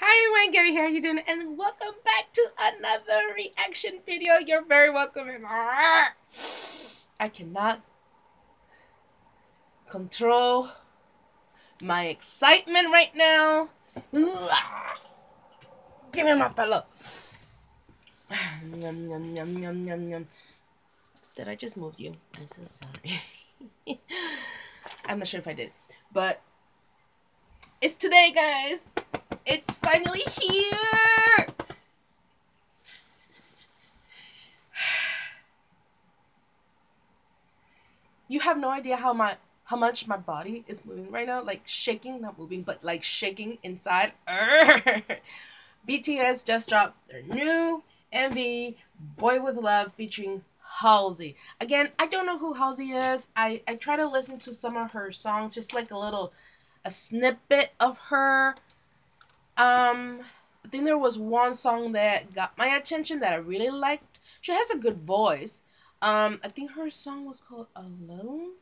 Hi everyone, Gabby here, how are you doing? And welcome back to another reaction video. You're very welcome. And I cannot control my excitement right now. Give me my pillow. Yum, yum, yum, yum, yum, yum. Did I just move you? I'm so sorry. I'm not sure if I did. But it's today, guys. It's finally here! You have no idea how my how much my body is moving right now, like shaking, not moving, but like shaking inside. BTS just dropped their new MV, Boy with Luv, featuring Halsey. Again, I don't know who Halsey is. I, I try to listen to some of her songs, just like a little, a snippet of her. Um, I think there was one song that got my attention that I really liked. She has a good voice. Um, I think her song was called Alone.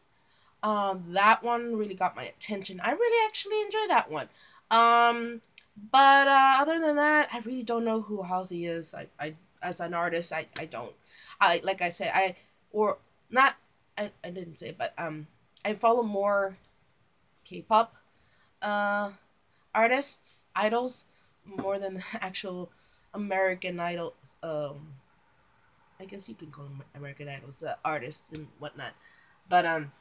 Um, that one really got my attention. I really actually enjoy that one. Um, but uh, other than that, I really don't know who Halsey is. I, I as an artist, I, I don't. I like I said, I or not. I, I didn't say, but um, I follow more K-pop uh artists, idols, more than actual American idols. Um, I guess you can call them American idols, uh, artists and whatnot. But um,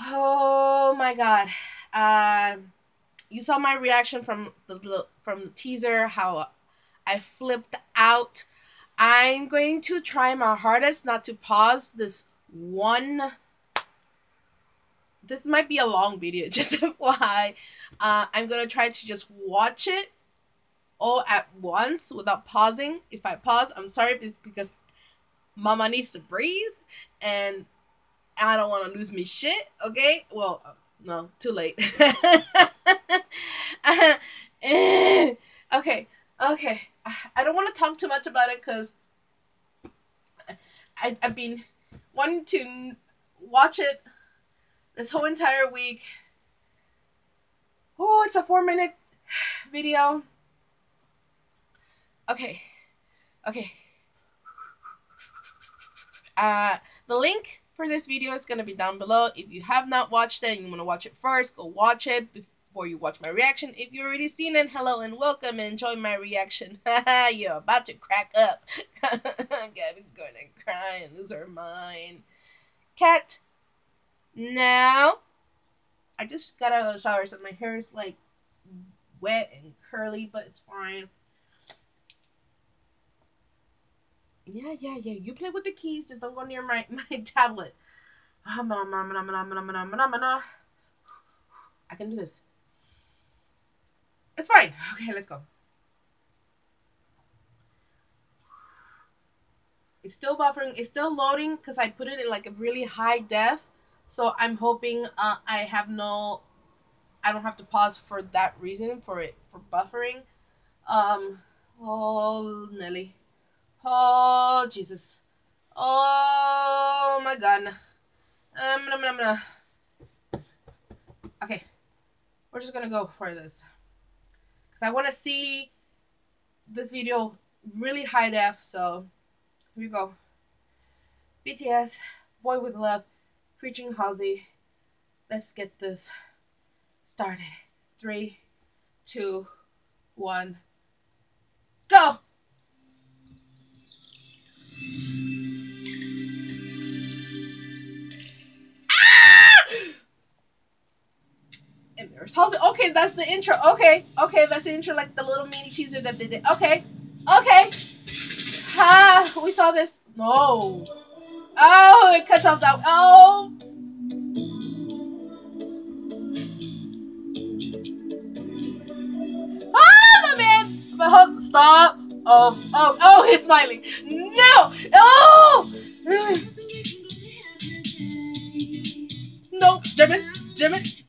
oh my god, uh, you saw my reaction from the from the teaser. How I flipped out. I'm going to try my hardest not to pause this one this might be a long video, just why uh, I'm gonna try to just watch it all at once without pausing. If I pause, I'm sorry because Mama needs to breathe and I don't want to lose me shit. Okay, well, uh, no, too late. okay, okay. I don't want to talk too much about it because I've been wanting to watch it this whole entire week. Oh, it's a four minute video. Okay. Okay. Uh, the link for this video is going to be down below. If you have not watched it and you want to watch it first, go watch it before you watch my reaction. If you already seen it, hello and welcome and enjoy my reaction. You're about to crack up. Gabby's going to cry and lose her mind. Cat now, I just got out of the shower, so my hair is like wet and curly, but it's fine. Yeah, yeah, yeah. You play with the keys, just don't go near my, my tablet. I can do this. It's fine. Okay, let's go. It's still buffering. It's still loading because I put it in like a really high def. So I'm hoping uh, I have no, I don't have to pause for that reason for it for buffering. Um, oh Nelly, oh Jesus, oh my God. Um, I'm gonna, okay, we're just gonna go for this because I want to see this video really high def. So here we go. BTS, Boy with Luv preaching Halsey. Let's get this started. Three, two, one, go! Ah! And there's Halsey. Okay, that's the intro. Okay, okay, that's the intro, like the little mini teaser that they did. Okay, okay. Ha! We saw this. No. Oh, it cuts off that. Oh. Oh, the man. But stop. Oh, oh, oh, he's smiling. No. Oh. No, Jimin, Jimin.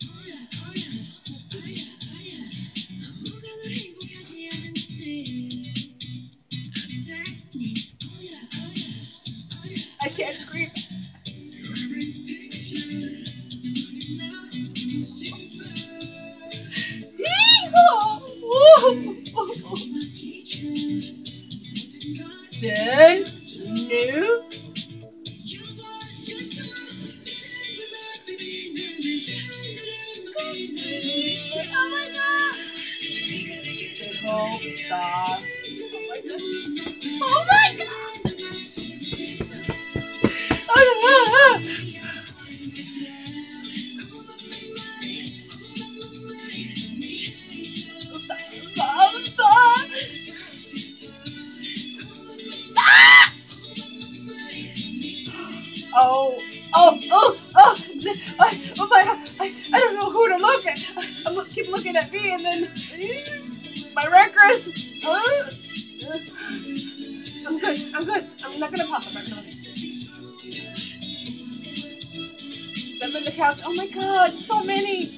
Oh, oh, oh, oh, I, oh my god, I, I don't know who to look at. I look, keep looking at me and then my records. Uh, I'm good, I'm good. I'm not gonna pop up my nose. Them on the couch. Oh my god, so many.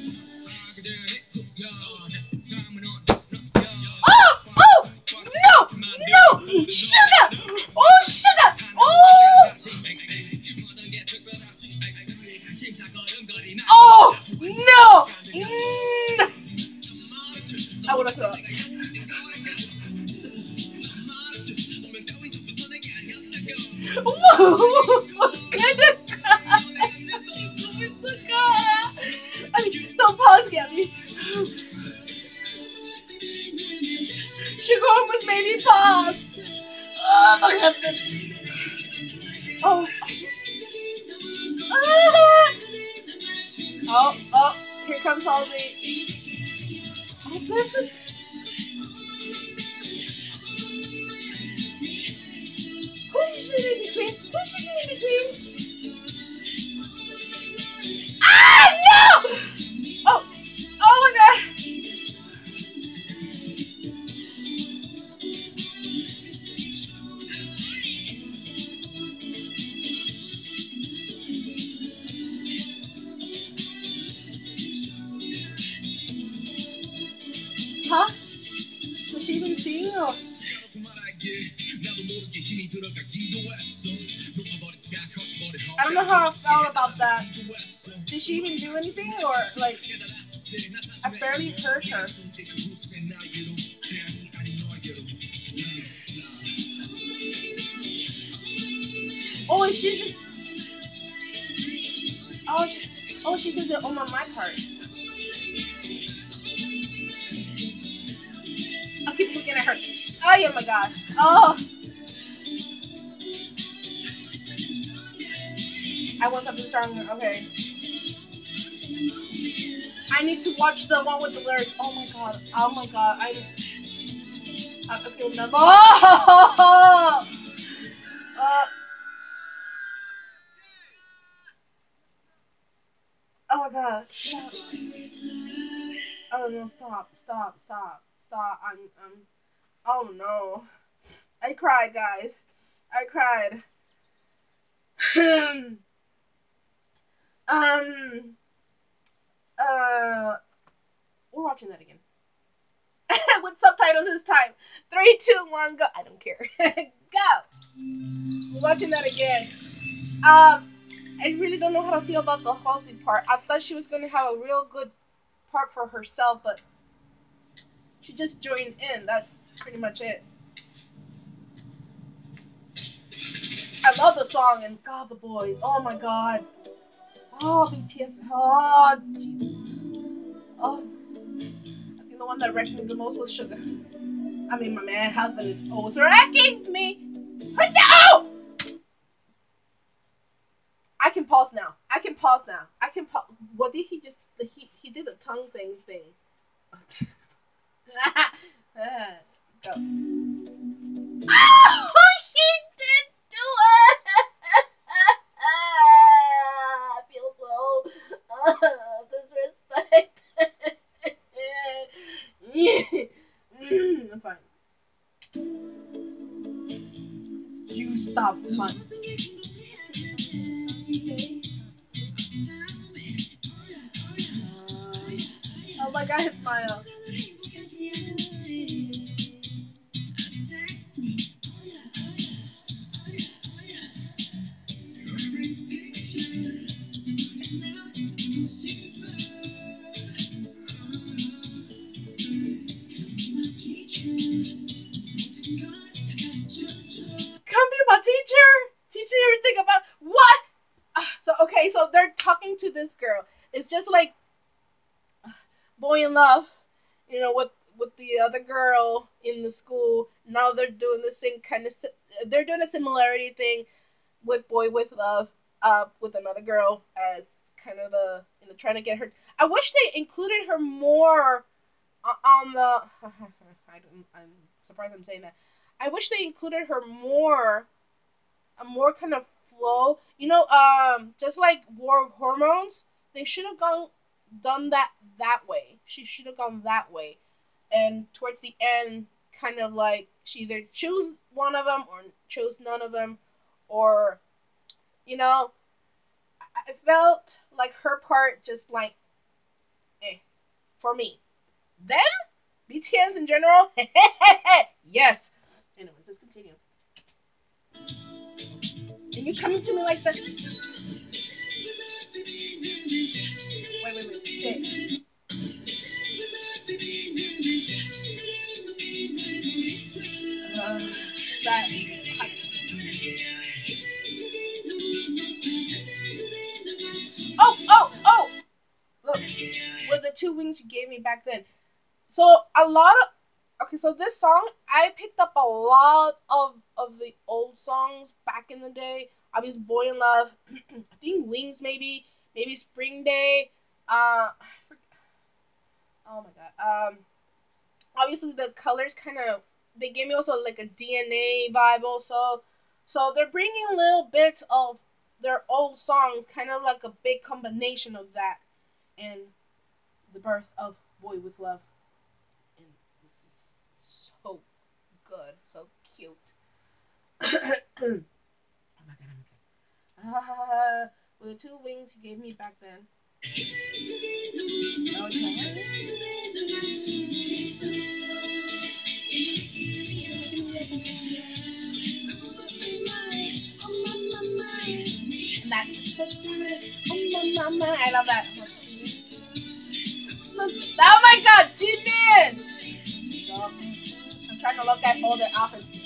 Maybe pause. Oh, my husband. Oh. Ah. Oh, oh, here comes Halsey. Huh? Was she even singing or? I don't know how I felt about that. Did she even do anything or like I barely heard her. Oh, is she just Oh, she, oh, she says it on my part. Oh, yeah, my God. Oh. I want something stronger. Okay. I need to watch the one with the lyrics. Oh my god. Oh my god. I. I feel numb. Oh! Uh, oh my god. Oh no! Stop! Stop! Stop! Stop! I'm. I'm. Oh no! I cried, guys. I cried. um. Uh. We're watching that again. With subtitles this time. Three, two, one, go. I don't care. go. We're watching that again. Um. I really don't know how to feel about the Halsey part. I thought she was going to have a real good part for herself, but she just joined in. That's pretty much it. I love the song and God, the boys. Oh my God. Oh, BTS. Oh, Jesus. Oh. I think the one that wrecked me the most was Suga. I mean, my man husband is always wrecking me. No! I can pause now. I can pause now. I can pause. What did he just? He he did a tongue thing thing. Go. Oh, did do it. I feel so disrespect. I'm fine. You stop. Oh my god, his smile. Love, you know, with with the other girl in the school. Now they're doing the same kind of. They're doing a similarity thing with Boy with Luv, uh, with another girl as kind of the you know trying to get her. I wish they included her more on the. I I'm surprised I'm saying that. I wish they included her more, a more kind of flow. You know, um, just like War of Hormones, they should have gone done that that way. She should have gone that way, and towards the end, kind of like she either chose one of them or chose none of them, or, you know, I felt like her part just like, eh, for me. Then BTS in general, yes. Anyways, let's continue. And you coming to me like this? Wait, wait, wait. Oh, oh, oh! Look, with the two wings you gave me back then. So a lot of okay, so this song I picked up a lot of of the old songs back in the day. I was Boy in Luv, I think Wings maybe, maybe Spring Day. Uh, oh my god. Um, obviously the colors kind of they gave me also like a DNA vibe also. So they're bringing little bits of their old songs, kind of like a big combination of that, and the birth of Boy with Luv. And this is so good, so cute. oh my god, I'm okay. Uh, with the two wings you gave me back then. I love that. Oh my god, Jimin! I'm trying to look at all their outfits.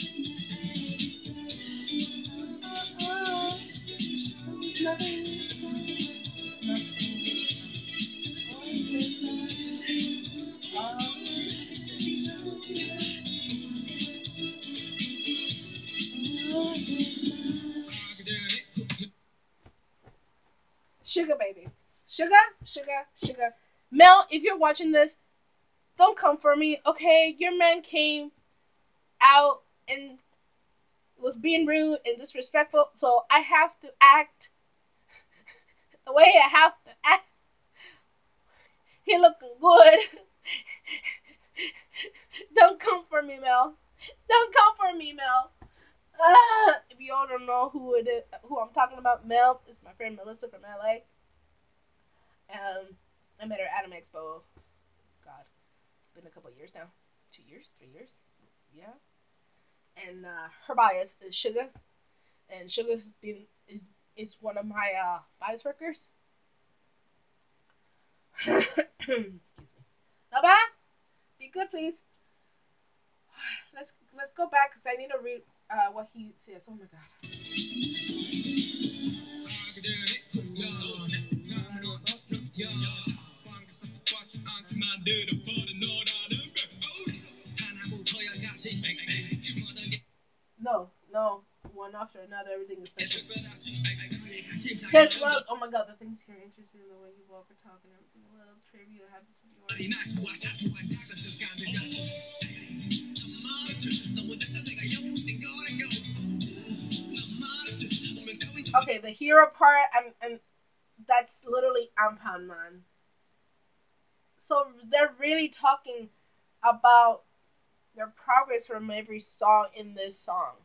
Sugar baby. Sugar, sugar, sugar. Mel, if you're watching this, don't come for me, okay? Your man came out and was being rude and disrespectful, so I have to act the way I have to act. He looking good. don't come for me, Mel. Don't come for me, Mel. If you all don't know who it is, who I'm talking about, Mel is my friend Melissa from LA. Um, I met her at Anime Expo. God, it's been a couple years now. Two years, three years, yeah. And uh, her bias is Suga, and Suga has been is is one of my uh, bias wreckers. Excuse me. Naba, be good, please. Let's let's go back because I need to read uh, what he says. Oh my god. No, no, one after another, everything is special. Guess what? Oh my god, the things here interesting the way you walk or talk and everything. Little trivia happens to you. Okay, the hero part, and and that's literally Anpanman. So they're really talking about their progress from every song in this song.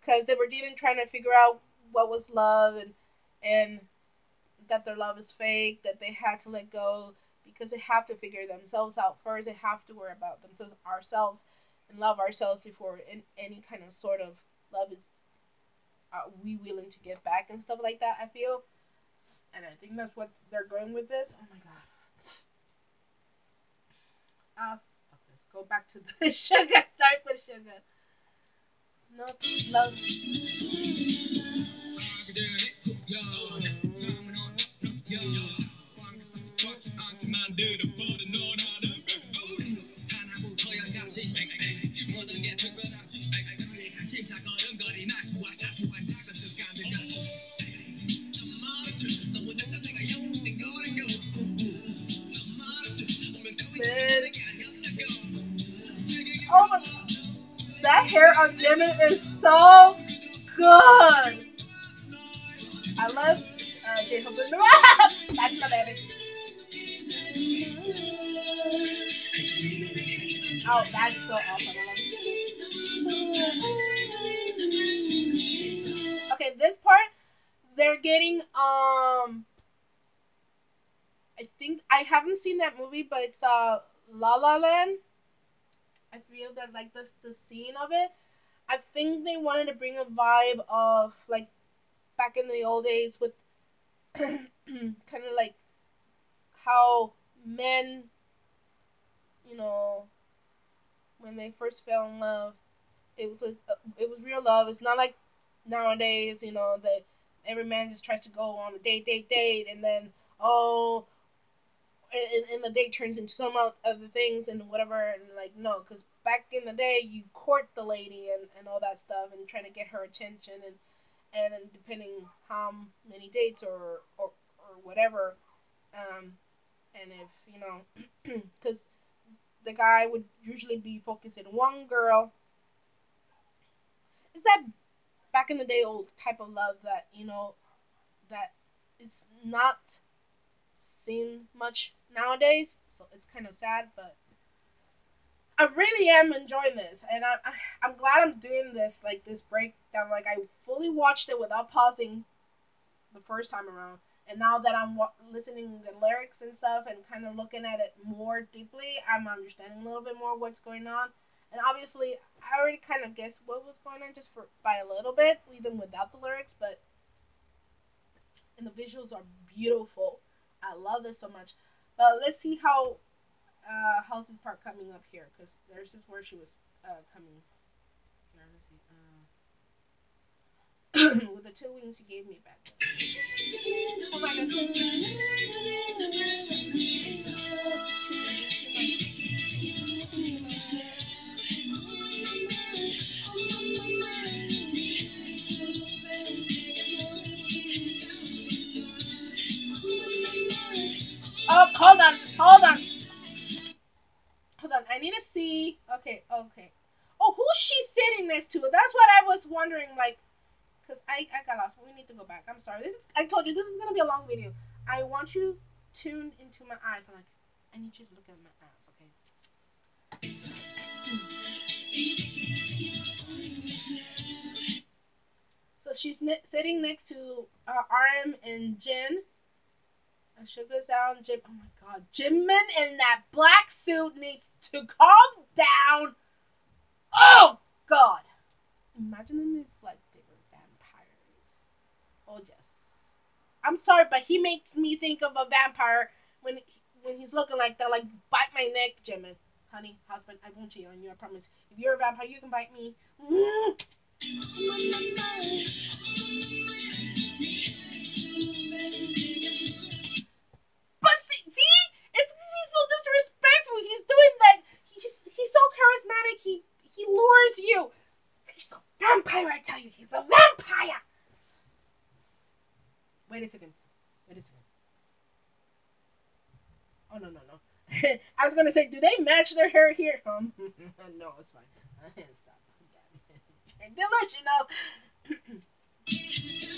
Because they were dealing trying to figure out what was love and and that their love is fake, that they had to let go because they have to figure themselves out first. They have to worry about themselves ourselves and love ourselves before in, any kind of sort of love is are we willing to give back and stuff like that, I feel. And I think that's what they're going with this. Oh my god. Ah, uh, fuck this. Go back to the Suga. Start with Suga. No love. Oh my, that hair on Jimin is so good. Oh, that's so awesome. Okay, this part they're getting um I think I haven't seen that movie, but it's uh La La Land. I feel that like this the scene of it. I think they wanted to bring a vibe of like back in the old days with kind of like how men you know when they first fell in love it was uh, it was real love. It's not like nowadays you know that every man just tries to go on a date date date and then oh and, and the date turns into some other things and whatever and like no because back in the day you court the lady and, and all that stuff and trying to get her attention and and depending how many dates or or, or whatever um and if you know because the guy would usually be focusing on one girl. Is that back in the day old type of love that you know that it's not seen much nowadays. So it's kind of sad but I really am enjoying this, and I, I I'm glad I'm doing this like this breakdown. Like I fully watched it without pausing the first time around, and now that I'm listening the lyrics and stuff and kind of looking at it more deeply, I'm understanding a little bit more what's going on. And obviously, I already kind of guessed what was going on just for by a little bit, even without the lyrics. But and the visuals are beautiful. I love this so much. But let's see how uh, Halsey's part coming up here because there's this where she was uh, coming. Here, let me see. Uh, with the two wings you gave me back. Oh hold on, hold on. Hold on, I need to see. Okay, okay. Oh, who's she sitting next to? That's what I was wondering. Like, need to go back. I'm sorry. This is I told you this is gonna be a long video. I want you tuned into my eyes. I'm like, I need you to look at my eyes. Okay. So she's ne- sitting next to uh, RM and Jin. And she goes down. Jim, oh my god, Jimin in that black suit needs to calm down. Oh god. Imagine them if like they were vampires. Oh yes. I'm sorry, but he makes me think of a vampire when when he's looking like that. Like bite my neck, Jimin. Honey, husband, I won't cheat on you. I promise. If you're a vampire, you can bite me. But see, see, it's he's so disrespectful. He's doing that. He's he's so charismatic. He he lures you. He's a vampire. I tell you, he's a vampire. Wait a second. Wait a second. Oh no no no. I was gonna say, do they match their hair here? Um, no, it's fine. I can't stop. Delusional.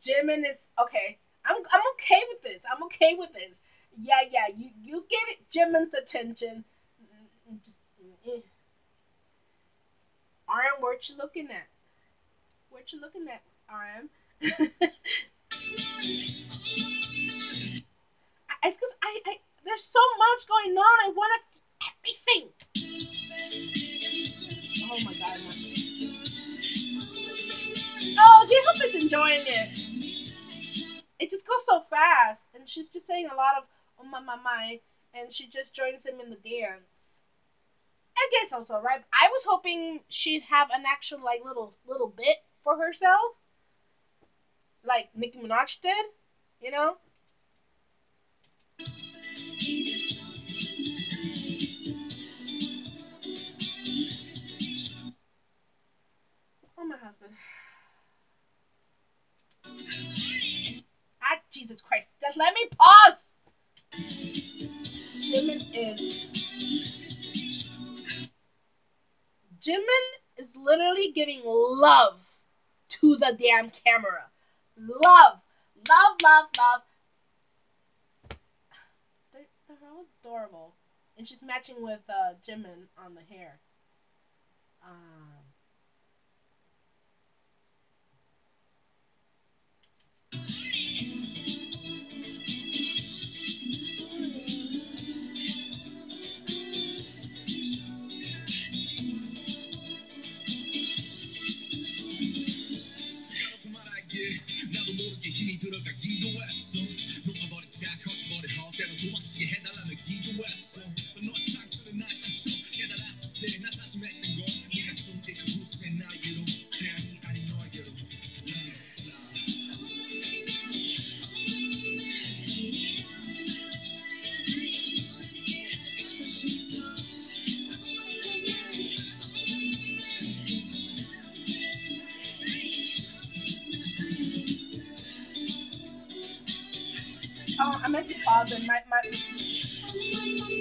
Jimin is okay. I'm I'm okay with this. I'm okay with this. Yeah, yeah. You you get it, Jimin's attention. Just, eh. RM, what you looking at? What you looking at, RM? it's because I, I there's so much going on. I want to see everything. Oh my god. Oh, J-Hope is enjoying it it just goes so fast and she's just saying a lot of oh my my my and she just joins him in the dance i guess also right i was hoping she'd have an actual like little little bit for herself, like Nicki Minaj did, you know? Oh, my husband. Ah, Jesus Christ. Just let me pause. Jimin is. Jimin is literally giving love to the damn camera. Love, love, love, love. They're, they're all adorable. And she's matching with uh, Jimin on the hair. Um, oh, I meant to pause it. My, my,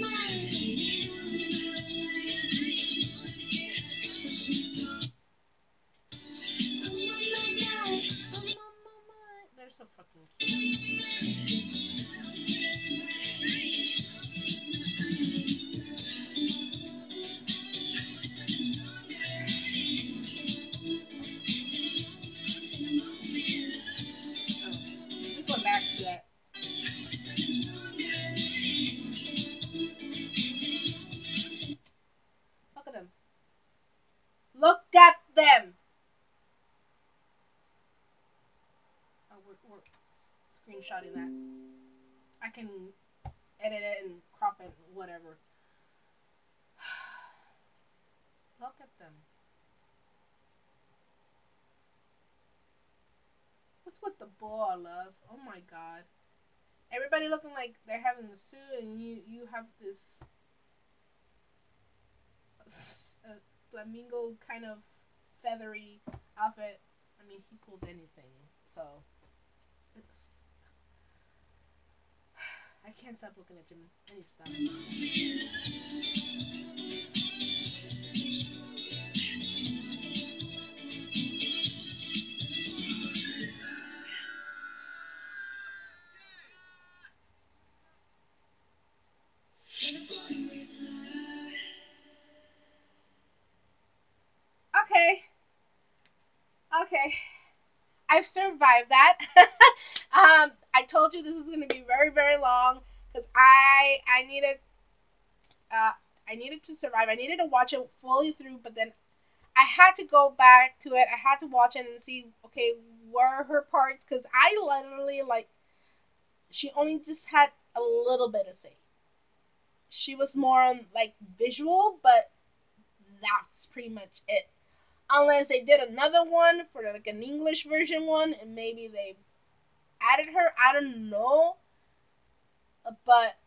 can edit it and crop it, whatever. Look at them. What's with the ball, love? Oh my god. Everybody looking like they're having a suit, and you you have this uh, flamingo kind of feathery outfit. I mean, he pulls anything, so I can't stop looking at him. I need to stop. Okay. Okay. I've survived that. um, I told you this was gonna be very, very long because I I needed uh I needed to survive. I needed to watch it fully through, but then I had to go back to it. I had to watch it and see okay where are her parts because I literally like she only just had a little bit of say. She was more on like visual, but that's pretty much it unless they did another one for like an English version one, and maybe they added her. I don't know. But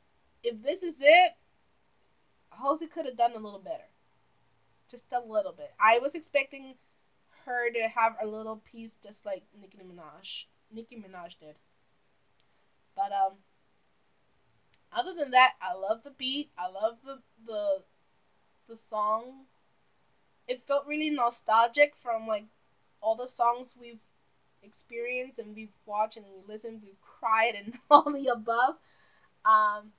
if this is it, Halsey could have done a little better, just a little bit. I was expecting her to have a little piece, just like Nicki Minaj. Nicki Minaj did. But um, other than that, I love the beat. I love the the the song it felt really nostalgic from like all the songs we've experienced and we've watched and we listened, we've cried and all the above. Um,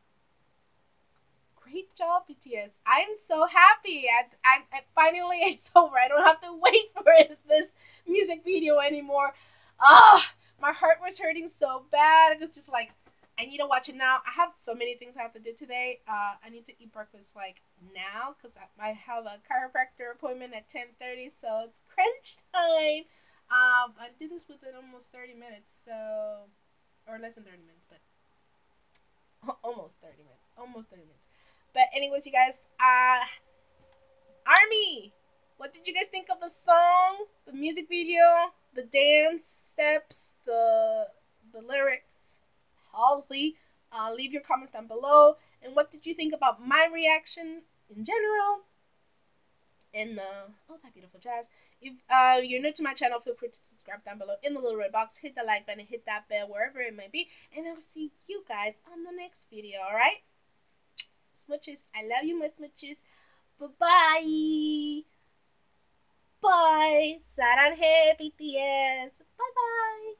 great job, BTS. I'm so happy. I, I, I finally it's over. I don't have to wait for this music video anymore. Ah, my heart was hurting so bad. It was just like I need to watch it now. I have so many things I have to do today. Uh, I need to eat breakfast like now because I, I have a chiropractor appointment at ten thirty, so it's crunch time. Um, I did this within almost thirty minutes, so or less than thirty minutes, but almost thirty minutes, almost thirty minutes. But anyways, you guys, uh, Army, what did you guys think of the song, the music video, the dance steps, the the lyrics? Halsey. Uh, leave your comments down below. And what did you think about my reaction in general? And uh, all that beautiful jazz. If uh, you're new to my channel, feel free to subscribe down below in the little red box. Hit the like button, hit that bell wherever it may be. And I'll see you guys on the next video, alright? Smooches. I love you, my smooches. Bye-bye. Bye. Saran happy BTS. Bye-bye.